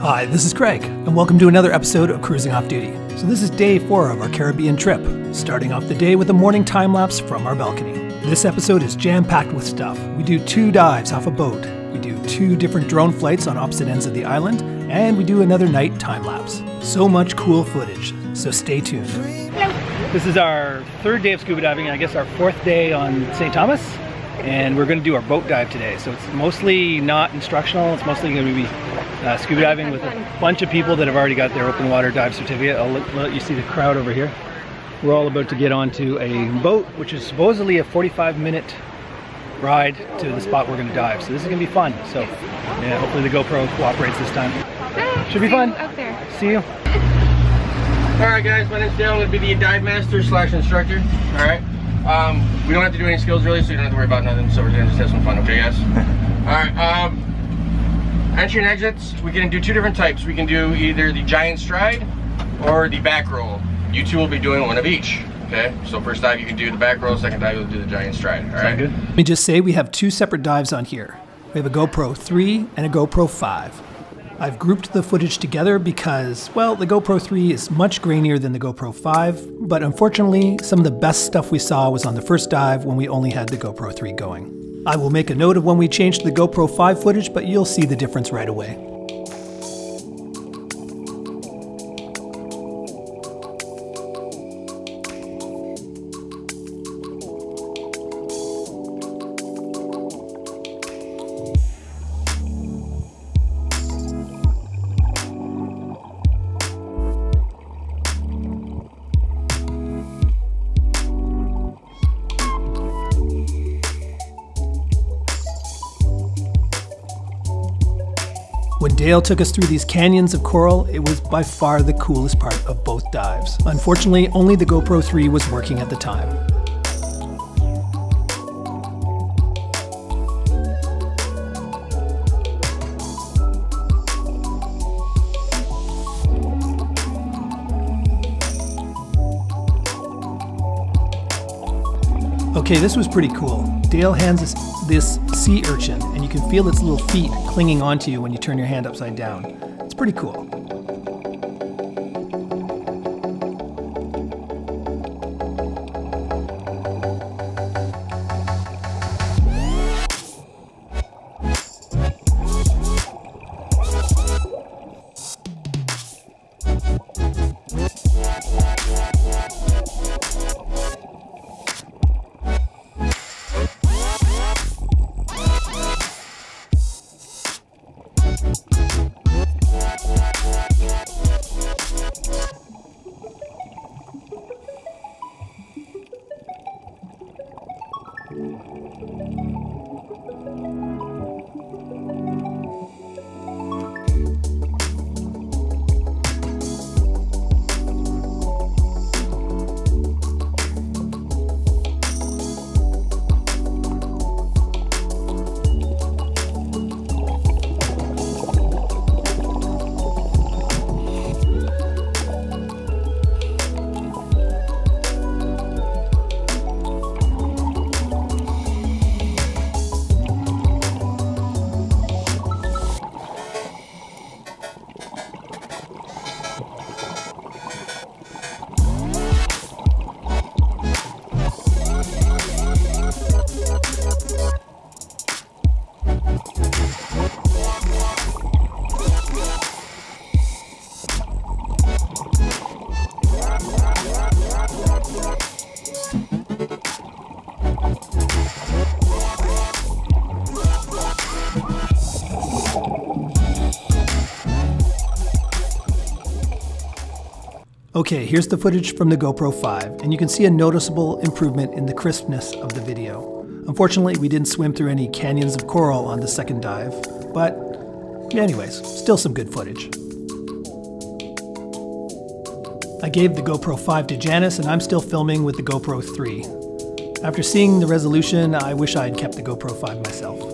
Hi, this is Craig, and welcome to another episode of Cruising Off Duty. So, this is day four of our Caribbean trip, starting off the day with a morning time lapse from our balcony. This episode is jam packed with stuff. We do two dives off a boat, we do two different drone flights on opposite ends of the island, and we do another night time lapse. So much cool footage, so stay tuned. This is our third day of scuba diving, and I guess our fourth day on St. Thomas and we're going to do our boat dive today. So it's mostly not instructional. It's mostly going to be uh, scuba diving with a bunch of people that have already got their open water dive certificate. I'll let, let you see the crowd over here. We're all about to get onto a boat, which is supposedly a 45 minute ride to the spot we're going to dive. So this is going to be fun. So yeah, hopefully the GoPro cooperates this time. Should be fun. Up there. See you. All right, guys, my name's Dale. I'm gonna be the dive master slash instructor. All right. Um, we don't have to do any skills really, so you don't have to worry about nothing. So we're gonna just have some fun, okay, guys? All right. Um, entry and exits. We can do two different types. We can do either the giant stride or the back roll. You two will be doing one of each. Okay. So first dive you can do the back roll. Second dive you'll do the giant stride. All right. good? Let me just say we have two separate dives on here. We have a GoPro 3 and a GoPro 5. I've grouped the footage together because, well, the GoPro 3 is much grainier than the GoPro 5, but unfortunately, some of the best stuff we saw was on the first dive when we only had the GoPro 3 going. I will make a note of when we change to the GoPro 5 footage, but you'll see the difference right away. Dale took us through these canyons of coral, it was by far the coolest part of both dives. Unfortunately, only the GoPro 3 was working at the time. Okay, this was pretty cool. Dale hands us this sea urchin, and you can feel its little feet clinging onto you when you turn your hand upside down. It's pretty cool. Okay, here's the footage from the GoPro 5, and you can see a noticeable improvement in the crispness of the video. Unfortunately, we didn't swim through any canyons of coral on the second dive, but anyways, still some good footage. I gave the GoPro 5 to Janice, and I'm still filming with the GoPro 3. After seeing the resolution, I wish I had kept the GoPro 5 myself.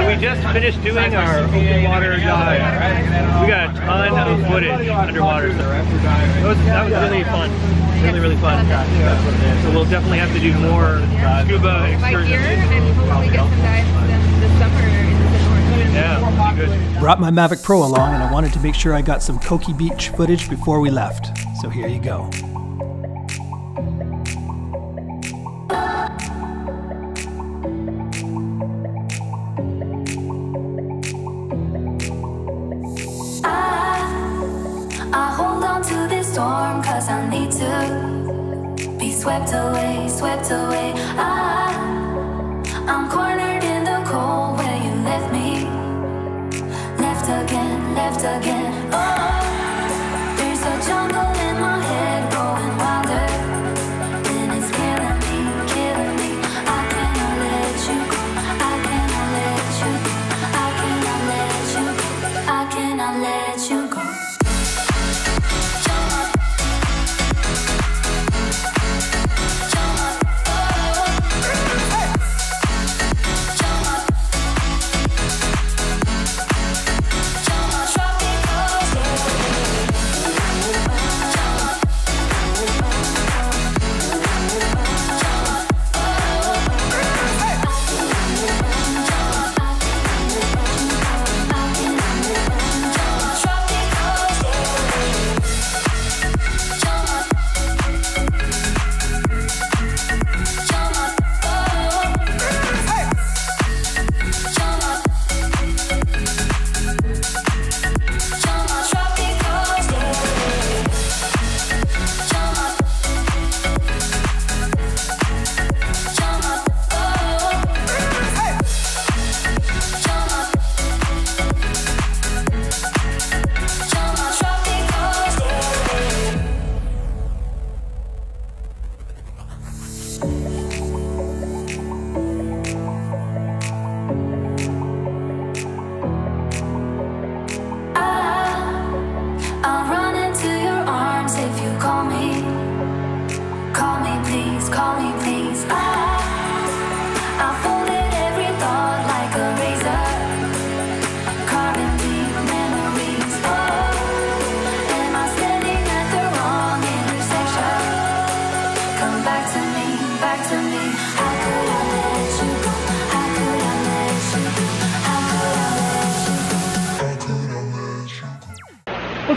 So we just finished doing our open water dive. We got a ton of footage underwater. So that was, that was really fun. Really, really fun. So we'll definitely have to do more scuba excursions. Brought my Mavic Pro along and I wanted to make sure I got some Coki Beach footage before we left. So here you go. Swept away, swept away. I, I'm cornered in the cold where you left me. Left again, left again.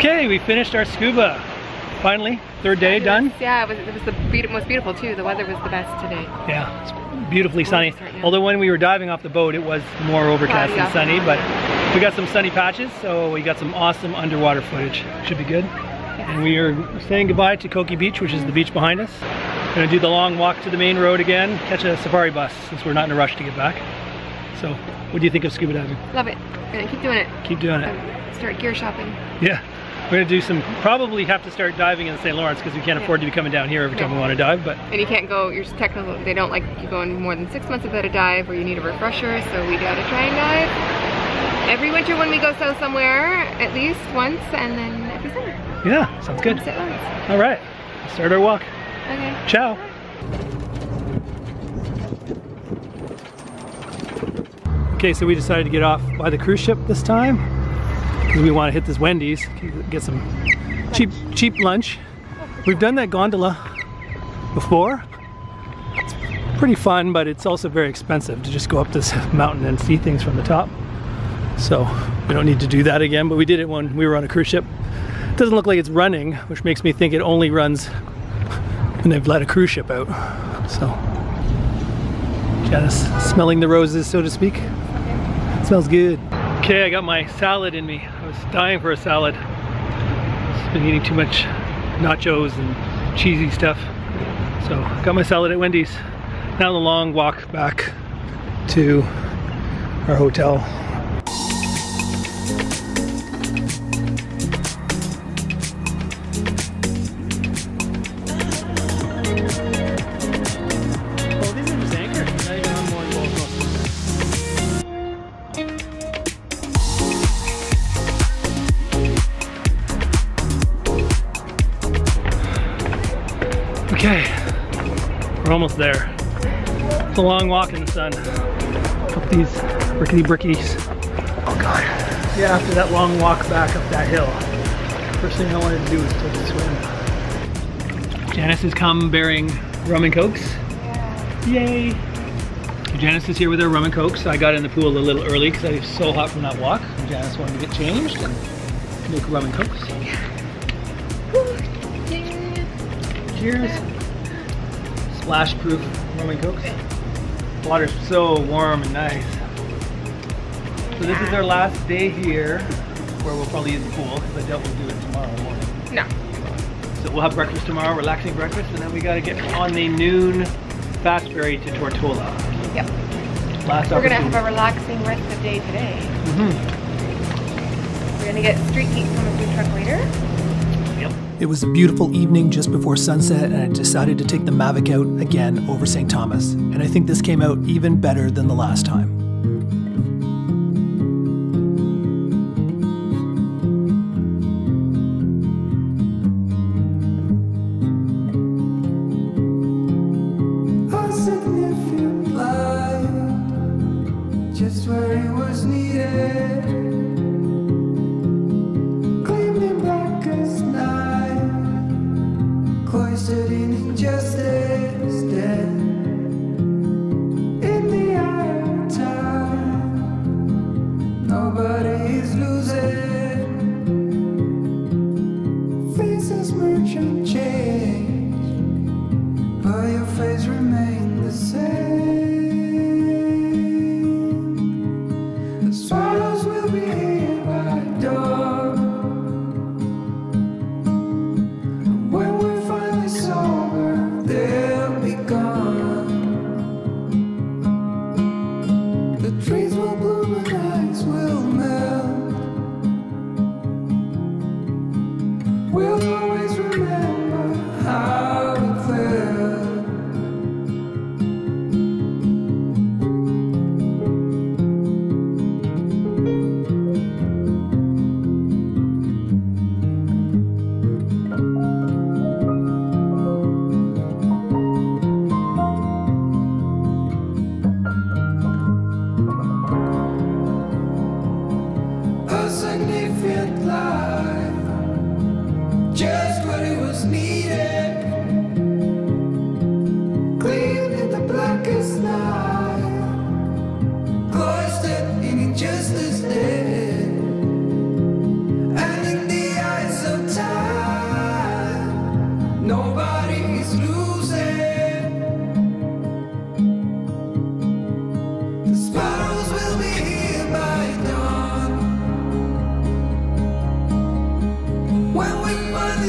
Okay, we finished our scuba. Finally, third day done. Yeah, it was, it was the be- most beautiful too. The weather was the best today. Yeah, it's beautifully sunny. right. Although when we were diving off the boat, it was more overcast Cloudy and sunny, but we got some sunny patches, so we got some awesome underwater footage. Should be good. And we are saying goodbye to Coki Beach, which is the beach behind us. Gonna do the long walk to the main road again, catch a safari bus since we're not in a rush to get back. So, what do you think of scuba diving? Love it. Gonna keep doing it. Keep doing it. Start gear shopping. Yeah. We're gonna do some, probably have to start diving in the St. Lawrence because we can't Yeah. afford to be coming down here every time we want to dive, but And you can't go, you're technical, they don't like you going more than six months without a dive or you need a refresher, so we gotta try and dive. Every winter when we go south somewhere, at least once, and then every summer. yeah, sounds good. All right, let's start our walk. Okay. Ciao. Okay, so we decided to get off by the cruise ship this time we want to hit this Wendy's, get some cheap cheap lunch. We've done that gondola before. It's pretty fun, but it's also very expensive to just go up this mountain and see things from the top. So we don't need to do that again, but we did it when we were on a cruise ship. It doesn't look like it's running, which makes me think it only runs when they've let a cruise ship out. So, Janice, smelling the roses, so to speak. smells good. Okay, I got my salad in me. Was dying for a salad. Just been eating too much nachos and cheesy stuff. So, got my salad at Wendy's. Now the long walk back to our hotel. Almost there. It's a long walk in the sun. Up these rickety brickies. Oh god. Yeah, after that long walk back up that hill, first thing I wanted to do was take a swim. Janice has come bearing rum and cokes. Yay! Janice is here with her rum and cokes. I got in the pool a little early because I was so hot from that walk. And Janice wanted to get changed and make rum and cokes. Cheers. Splash proof rum and cokes. Water's so warm and nice. So this is our last day here where we'll probably use the pool because I doubt we'll do it tomorrow morning. No. So we'll have breakfast tomorrow, relaxing breakfast, and then we gotta get on the noon fast ferry to Tortola. Yep. Last We're gonna have a relaxing rest of day today. Mm -hmm. We're gonna get street heat from a food truck later. It was a beautiful evening just before sunset, and I decided to take the Mavic out again over St. Thomas. And I think this came out even better than the last time.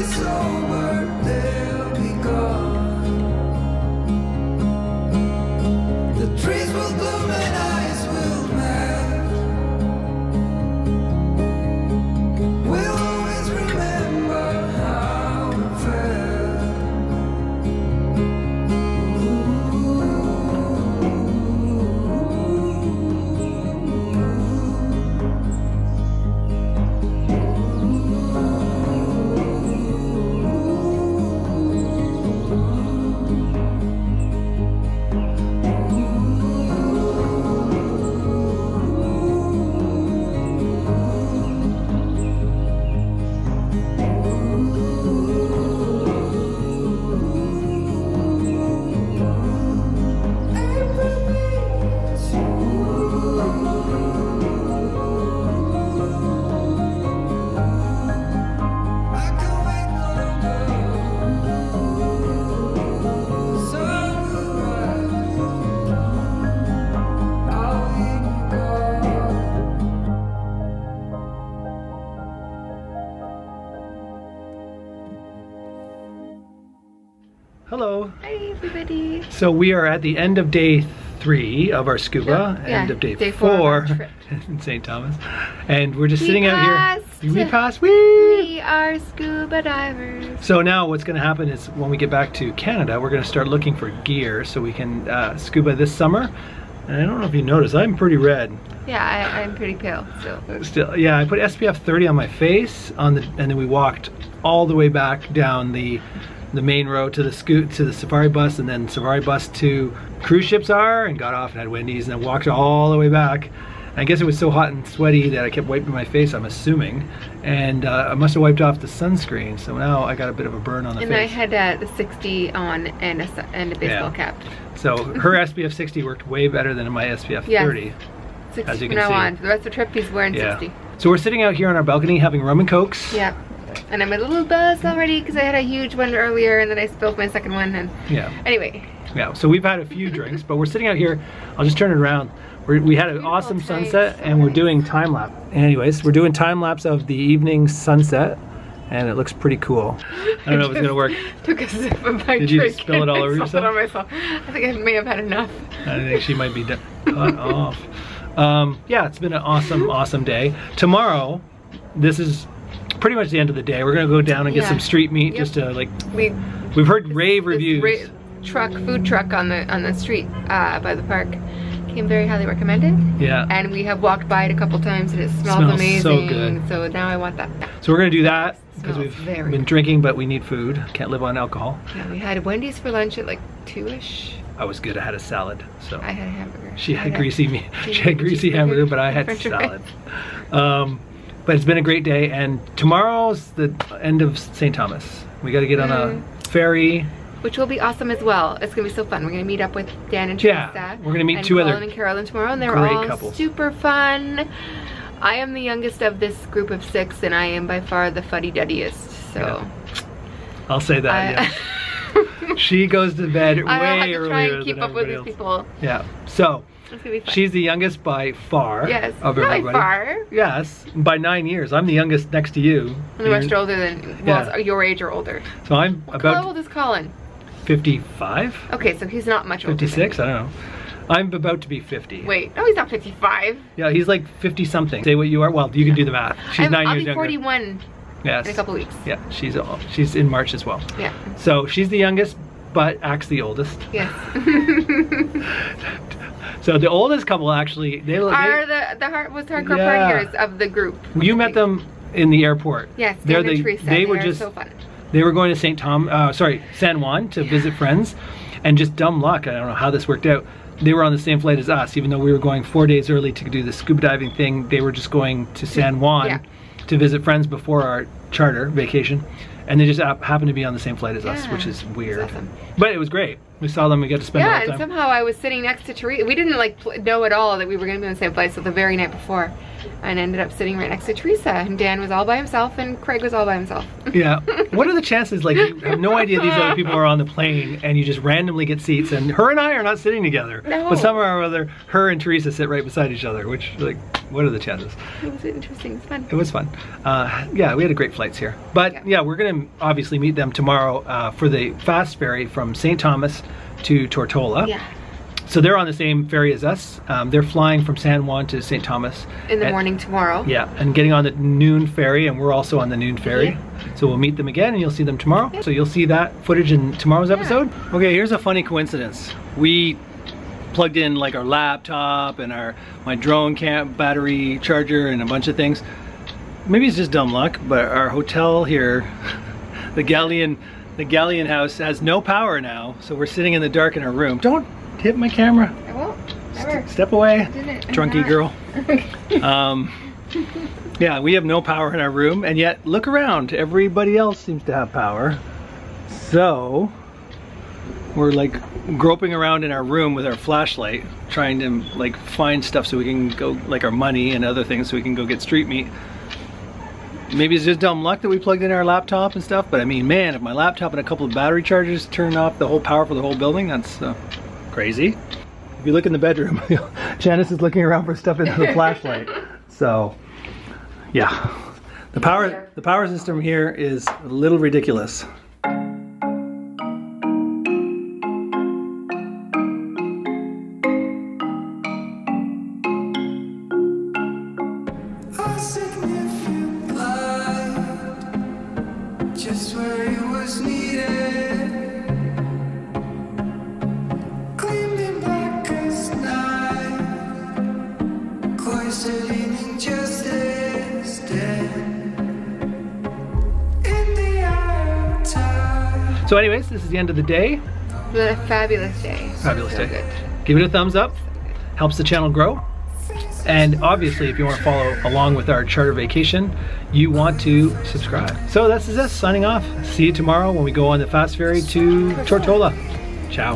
Find So we are at the end of day three of our scuba, Yeah, end of day, day four four trip. in St. Thomas. And we're just We sitting out passed. here. We passed. Whee! We are scuba divers. So now what's going to happen is when we get back to Canada, we're going to start looking for gear so we can uh, scuba this summer. And I don't know if you noticed, I'm pretty red. Yeah, I, I'm pretty pale still. Still, yeah, I put SPF 30 on my face, on the, and then we walked all the way back down the the main road to the scoot to the safari bus, and then safari bus to cruise ships are, and got off and had Wendy's, and then walked all the way back. I guess it was so hot and sweaty that I kept wiping my face. I'm assuming, and uh, I must have wiped off the sunscreen. So now I got a bit of a burn on the And face. I had uh, the 60 on and a, and a baseball Yeah. cap. So her SPF 60 worked way better than my SPF Yes. 30. 60 As you from can now see. on. For the rest of the trip, he's wearing Yeah. 60. So we're sitting out here on our balcony having rum and cokes. Yeah. And I'm a little buzzed already because I had a huge one earlier and then I spilled my second one. And Yeah. anyway, Yeah. So we've had a few drinks, but we're sitting out here. I'll just turn it around. We're, we had an Beautiful awesome day. sunset, and we're doing time lapse. Anyways, we're doing time lapse of the evening sunset, and it looks pretty cool. I don't know if it's gonna work. took a sip of my Did you drink. spill it all over yourself? on myself. I think I may have had enough. I think she might be cut off. Um, yeah, it's been an awesome, awesome day. Tomorrow, this is pretty much the end of the day. We're gonna go down and get Yeah. some street meat, Yep. just to like. We We've heard rave reviews. ra- truck, food truck on the on the street uh, by the park came very highly recommended. yeah. And we have walked by it a couple times and it smells, Smells so amazing. good. So now I want that. So we're gonna do that because we've been good. drinking, but we need food. Can't live on alcohol. Yeah, we had Wendy's for lunch at like two-ish. I was good. I had a salad, so I had a hamburger. she I had greasy meat. She had greasy hamburger, but I had french salad. Um, but it's been a great day, and tomorrow's the end of St. Thomas. We got to get on Mm. a ferry. Which will be awesome as well. It's gonna be so fun. We're gonna meet up with Dan and Yeah, Teresa. we're gonna meet two other Colin and Carolyn tomorrow, and they're great all couples. super fun. I am the youngest of this group of six, and I am by far the fuddy-duddiest. So I'll say that. I, yeah. She goes to bed way I have to earlier try and keep up with these else. people. Yeah. So It's gonna be fun. she's the youngest by far. yes, Of not by far. Yes, by nine years. I'm the youngest next to you. I'm much older than well, Yeah. your age or older. So I'm How about old is Colin? 55, Okay, so he's not much older. 56. I don't know. I'm about to be 50. Wait, no, he's not 55. Yeah, he's like 50 something. Say what you are. Well, you can do the math. She's I'm, 9 I'll years be younger. 41 Yes. in a couple weeks. Yeah, she's all- she's in March as well. Yeah. So she's the youngest, but acts the oldest. Yes. So the oldest couple actually, they, Are they the the heart was hardcore Yeah. partiers of the group. you met them in the airport. Yes, They're the- Teresa. they were just so fun. they were going to St. Tom, uh, sorry, San Juan to visit friends, and just dumb luck. I don't know how this worked out. They were on the same flight as us, even though we were going four days early to do the scuba diving thing. They were just going to San Juan Yeah. to visit friends before our charter vacation, and they just happened to be on the same flight as us, Yeah, which is weird. awesome. But it was great. We saw them. We got to spend Yeah, and time. somehow I was sitting next to Teresa. We didn't like know at all that we were going to be in the same place. So the very night before, and ended up sitting right next to Teresa. And Dan was all by himself, and Craig was all by himself. Yeah. What are the chances, like, you have no idea these other people are on the plane and you just randomly get seats and her and I are not sitting together. No. But somehow or other, her and Teresa sit right beside each other, which, like, what are the chances? it was interesting. It's fun. It was fun. Uh, yeah, we had a great flights here. But Yeah. yeah, we're going to obviously meet them tomorrow uh, for the fast ferry from St. Thomas to Tortola. Yeah. So they're on the same ferry as us. Um, they're flying from San Juan to St. Thomas. In the And- morning tomorrow. Yeah, and getting on the noon ferry, and we're also on the noon ferry. Yeah. So we'll meet them again, and you'll see them tomorrow. So you'll see that footage in tomorrow's episode. Okay, here's a funny coincidence. We plugged in like our laptop and our my drone camp battery charger and a bunch of things. Maybe it's just dumb luck, but our hotel here, the Galleon, the Galleon house has no power now. So we're sitting in the dark in our room. Don't hit my camera. I won't. Never. Step away, drunky girl. Um, yeah, we have no power in our room, and yet look around. Everybody else seems to have power. So we're like groping around in our room with our flashlight, trying to like find stuff so we can go, like our money and other things, so we can go get street meat. Maybe it's just dumb luck that we plugged in our laptop and stuff, but I mean, man, if my laptop and a couple of battery chargers turn off the whole power for the whole building, that's uh, crazy. If you look in the bedroom, Janice is looking around for stuff in the flashlight. So, yeah, the power the power system here is a little ridiculous. So anyways, this is the end of the day. What a fabulous day. Fabulous so day. Good. Give it a thumbs up. Helps the channel grow. And obviously, if you want to follow along with our charter vacation, you want to subscribe. So this is us signing off. See you tomorrow when we go on the fast ferry to Tortola. Ciao.